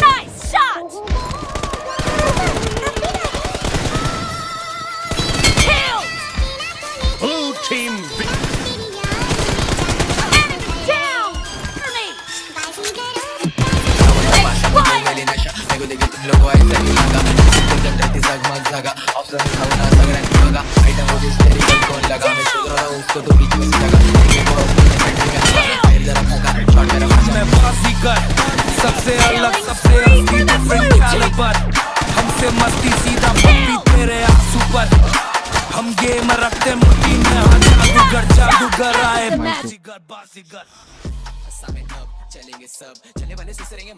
Nice shot! Killed! Blue team vi- Enemy down! For me! मैं सबसे अलग सबसे असली डिफरेंट कैलिबर हमसे मस्ती सीधा पप्पी तेरे आँसू पर। हम गेम रखते मुट्ठी में हाँ जादूगर जादूगर आए। बाजीगर बाजीगर। चलेंगे सब। चलने वाले सुसरेंगे